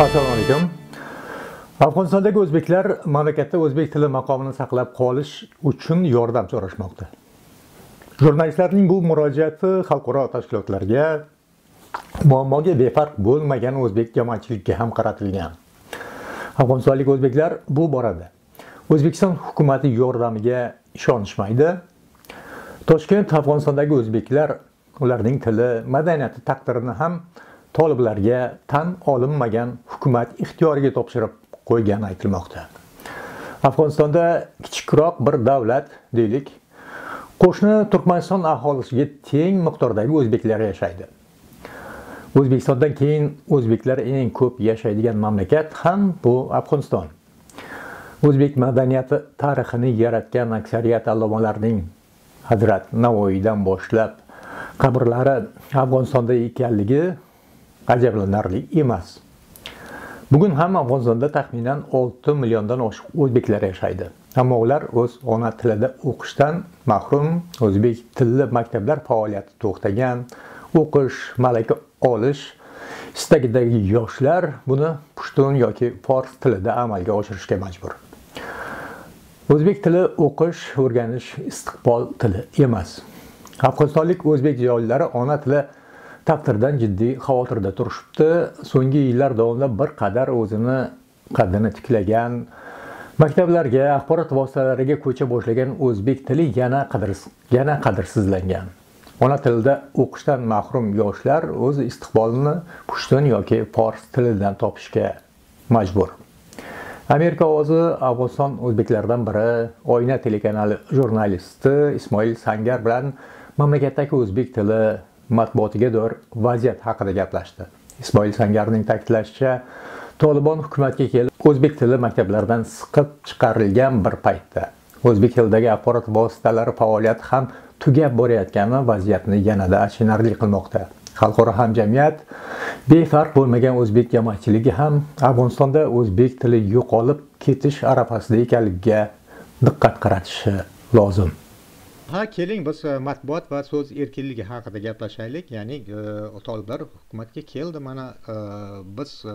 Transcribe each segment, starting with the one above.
assalomu alaykum. Afg'onistondagi o'zbeklar mamlakatda o'zbek tili maqomini saqlab qolish uchun yordam so'rashmoqda. Jurnalistlarning bu murojaati xalqaro tashkilotlarga muammoga befarq bo'lmagan o'zbek jamoatchiligiga ham qaratilgan. Afg'onistonlik o'zbeklar bu borada o'zbekiston hukumati yordamiga ishonishmaydi. Toshkent afg'onistondagi o'zbeklar ularning tili madaniyati taqdirini ham toliblarga tan olinmagan hukumat ixtiyoriga topshirib qo'ygani aytilmoqda. Afg'onistonda kichikroq bir davlat deylik qo'shni turkmaniston aholisiga teng miqdordagi o'zbeklar yashaydi. O'zbekistondan keyin o'zbeklar eng ko'p yashaydigan mamlakat ham bu afg'oniston. O'zbek madaniyati tarixini yaratgan aksariyat allomalarning hazrat navoiydan boshlab qabrlari afg'onistonda ekanligi ajablanarli emas. Bugun ham afg'onistonda taxminan 6 milliondan oshiq o'zbeklar yashaydi. Ammo ular o'z ona tilida o'qishdan mahrum o'zbek tilli maktablar faoliyati to'xtagan o'qish malaka olish istagidagi yoshlar buni pushtun yoki fors tilida amalga oshirishga majbur. O'zbek tili o'qish o'rganish istiqbol tili emas. Afg'onistonlik o'zbek ziyolilari ona tili taqdirdan jiddiy xavotirda turishibdi. So'nggi yillar davomida bir qadar o'zini qaddini tiklagan maktablarga axborot vositalariga ko'cha boshlagan o'zbek tili yana qadr yana qadrsizlangan. Ona tilida o'qishdan mahrum yoshlar o'z istiqbolini pushtun yoki fors tilidan topishga majbur. Amerika ovozi afg'oniston o'zbeklaridan biri oyna telekanali jurnalisti ismoil sangar bilan mamlakatdagi o'zbek tili matbuotiga doir vaziyat haqida gaplashdi. Ismoil sangarning ta'kidlashicha tolibon hukumatga kelib o'zbek tili maktablaridan siqib chiqarilgan bir paytda. O'zbek tilidagi axborot vositalari faoliyati ham tugab borayotgani vaziyatni yanada achinarli qilmoqda. Xalqaro hamjamiyat befarq bo'lmagan o'zbek jamoatchiligi ham afg'onistonda o'zbek tili yo'qolib ketish arafasida ekanligiga diqqat qaratishi lozim. Ha keling biz e, matbuot va so'z erkinligi haqida gaplashaylik. Ya'ni e, toliblar hukumatga keldi. Mana e, biz e,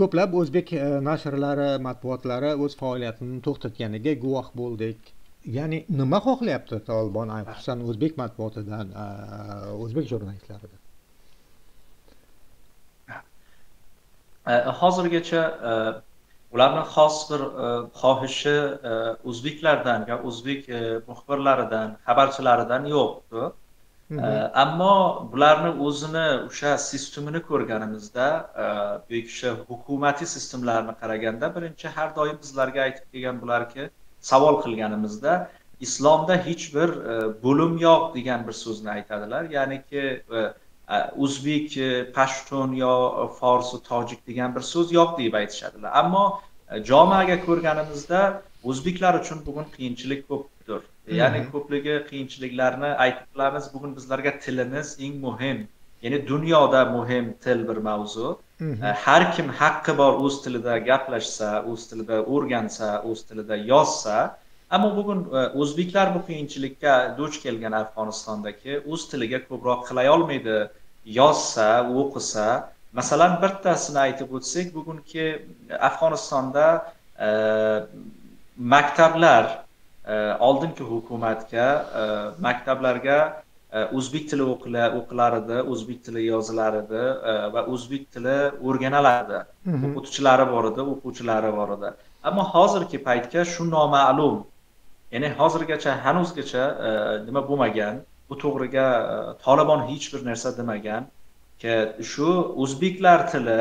ko'plab o'zbek nashrlari matbuotlari o'z faoliyatini to'xtatganiga guvoh bo'ldik. Ya'ni nima xohlayapti tolibon xususan o'zbek matbuotidan o'zbek jurnalistlaridan? Hozirgacha ularni xos bir e, xohishi e, o'zbeklardan yo o'zbek e, muxbirlaridan xabarchilaridan yo'qdi ammo bularni o'zini o'sha sistemini ko'rganimizda bu kishi hukumatiy sistemlarni qaraganda birinchi har doim bizlarga aytib kelgan bularki savol qilganimizda islomda hech bir bo'lim yo'q degan bir so'zni aytadilar. Ya'niki o'zbek pashtun yo forsi tojik degan bir so'z yo'q deb aytishadilar. Ammo jomaga ko'rganimizda o'zbeklar uchun bugun qiyinchilik ko'pdir. Ya'ni ko'pligi qiyinchiliklarni aytib qilamiz bugun bizlarga tilimiz eng muhim ya'ni dunyoda muhim til bir mavzu. Har kim haqqi bor o'z tilida gaplashsa o'z tilida o'rgansa o'z tilida yozsa ammo bugun o'zbeklar bu qiyinchilikka duch kelgan afg'onistondagi o'z tiliga ko'proq qilay olmaydi. Yozsa o'qisa. Masalan bittasini aytib o'tsak bugungi afg'onistonda e, maktablar e, oldingi hukumatga e, maktablarga o'zbek tili o'qilar edi o'zbek tili yozilar edi va o'zbek tili o'rganilardi o'qituvchilari bor edi o'quvchilari bor edi. Ammo hozirgi paytga shu noma'lum ya'ni hozirgacha hanuzgacha e, nima bo'lmagan bu to'g'riga e, tolibon hech bir narsa demagan shu o'zbeklar tili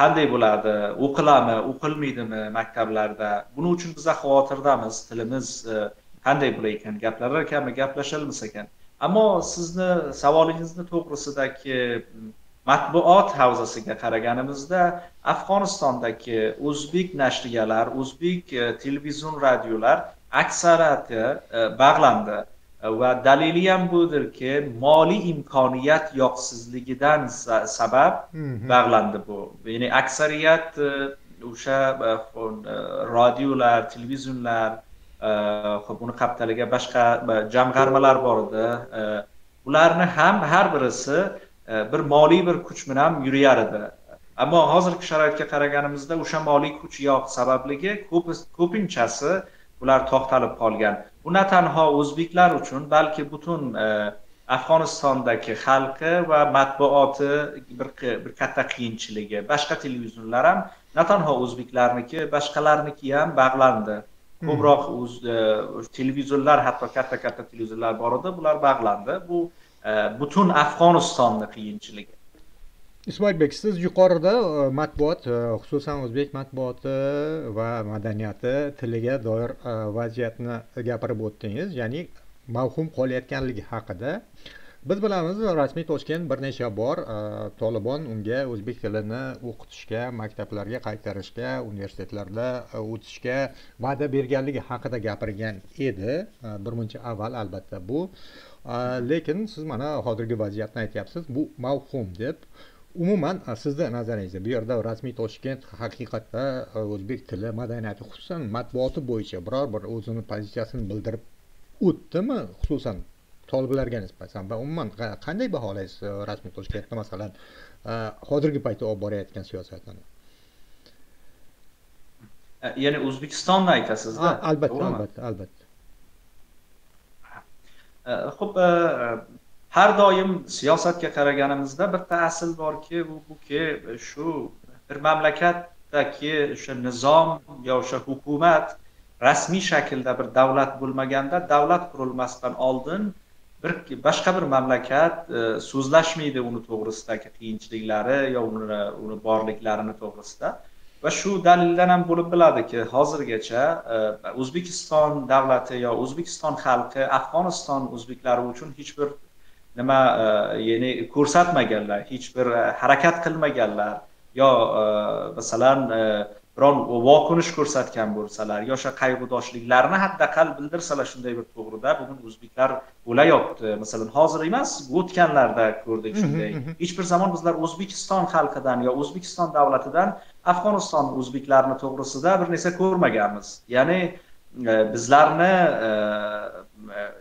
qanday bo'ladi o'qiladimi o'qilmaydimi maktablarda? Buning uchun biza xavotirdamiz tilimiz e, qanday bo'lar ekan gaplar ekanmi gaplashilmas ekan. Ammo sizni savolingizni to'g'risidagi matbuot havzasiga qaraganimizda afg'onistondagi o'zbek nashriyalar o'zbek e, televizion radiolar aksariyati e, bog'landi va dalili ham budirki moliy imkoniyat yo'qsizligidan sabab bog'landi bu. Ya'ni aksariyat e, o'sha e, e, radiolar televizionlar ho'p buni qaптaliga boshqa jamg'armalar bor edi. Ularni ham har birisi bir moliy bir kuch bilan yuriyar edi. Ammo hozirgi sharoitga qaraganimizda o'sha moliy kuch yo'q sababligi ko'pinchasi ular to'xtalib qolgan. Bu na tanho o'zbeklar uchun balki butun e, afg'onistondagi xalqi va matbuoti bir bir katta qiyinchiligi boshqa televizorlar ham na tanho o'zbeklarniki boshqalarniki ham bog'landi. Hmm. ko'proq e, televizorlar hatto katta katta televizorlar bor edi bular bog'landi. Bu e, butun afg'onistonni qiyinchiligi. Ismoilbek siz yuqorida e, matbuot e, xususan o'zbek matbuoti va madaniyati tiliga doir e, vaziyatni gapirib o'tdingiz ya'ni mavhum qolayotganligi haqida. Biz bilamiz rasmiy toshkent bir necha bor tolibon unga o'zbek tilini o'qitishga maktablarga qaytarishga universitetlarda o'tishga va'da berganligi haqida gapirgan edi. Bir muncha avval albatta bu. Lekin siz mana hozirgi vaziyatni aytyapsiz bu mavhum deb. Umuman sizni nazaringizda bu yerda rasmiy toshkent haqiqatda o'zbek tili madaniyati xususan matbuoti bo'yicha biror bir o'zini pozitsiyasini bildirib o'tdimi? Xususan toliblarga nisbatan va umuman qanday baholaysiz rasmiy toshkentda masalan hozirgi paytda olib borayotgan siyosatini ya'ni o'zbekistonni aytasizda? Albatta albatta albatta Xo'p, har doim siyosatga qaraganimizda bitta asl borki u buki shu bir mamlakatdagi o'sha nizom yo o'sha hukumat rasmiy shaklda bir davlat bo'lmaganda davlat qurilmasidan oldin bir boshqa bir mamlakat e, so'zlashmaydi uni to'g'risidagi qiyinchiliklari yo uni uni borliklarini to'g'risida va shu dalildan ham bo'lib biladiki hozirgacha e, o'zbekiston davlati yo o'zbekiston xalqi afg'oniston o'zbeklari uchun hech bir nima e, ya'ni ko'rsatmaganlar hech bir e, harakat qilmaganlar yo masalan biron voqinish ko'rsatgan bo'lsalar yo o'sha qayg'udoshliklarini haddaqal bildirsalar shunday bir to'g'rida bugun o'zbeklar bo'layapti. Masalan hozir emas o'tganlarda ko'rdik shunday. hech bir zamon bizlar o'zbekiston xalqidan yo o'zbekiston davlatidan afg'oniston o'zbeklarini to'g'risida bir narsa ko'rmaganmiz. Ya'ni bizlarni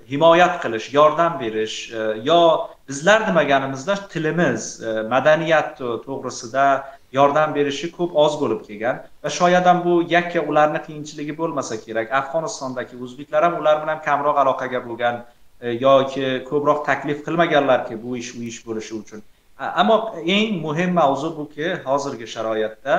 himoyat qilish yordam berish e, yo bizlar demaganimizda tilimiz e, madaniyat to'g'risida yordam berishi ko'p oz bo'lib kelgan va shoyad ham bu yakka ularni qiyinchiligi bo'lmasa kerak. Afg'onistondagi o'zbeklar ham ular bilan kamroq aloqaga bo'lgan e, yoki ko'proq taklif qilmaganlarki bu ish u ish bo'lishi uchun. Ammo eng muhim mavzu buki hozirgi sharoitda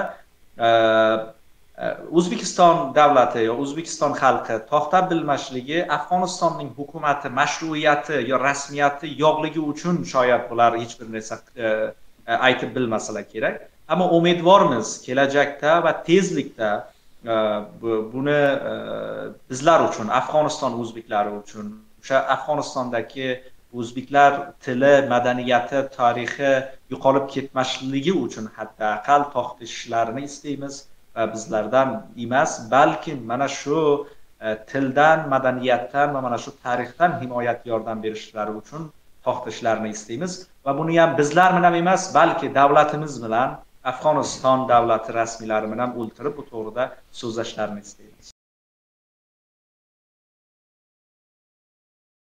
e, e, o'zbekiston davlati yo o'zbekiston xalqi to'xtab bilmasligi afg'onistonning hukumati mashruiyati yo rasmiyati yo'qligi uchun shoyad bular hech bir narsa aytib bilmasalar kerak. Ammo umidvormiz kelajakda va tezlikda e, buni e, bizlar uchun afg'oniston o'zbeklari uchun o'sha afg'onistondagi o'zbeklar tili madaniyati tarixi yo'qolib ketmasligi uchun hatta aqal to'xtashlarini istaymiz bizlardan emas balki mana shu e, tildan madaniyatdan va mana shu tarixdan himoyat yordam berishlari uchun to'xtashlarini istaymiz va buni ham bizlar bilan emas balki davlatimiz bilan afg'oniston davlati rasmiylari bilan o'ltirib bu to'g'rida so'zlashlarini istaymiz.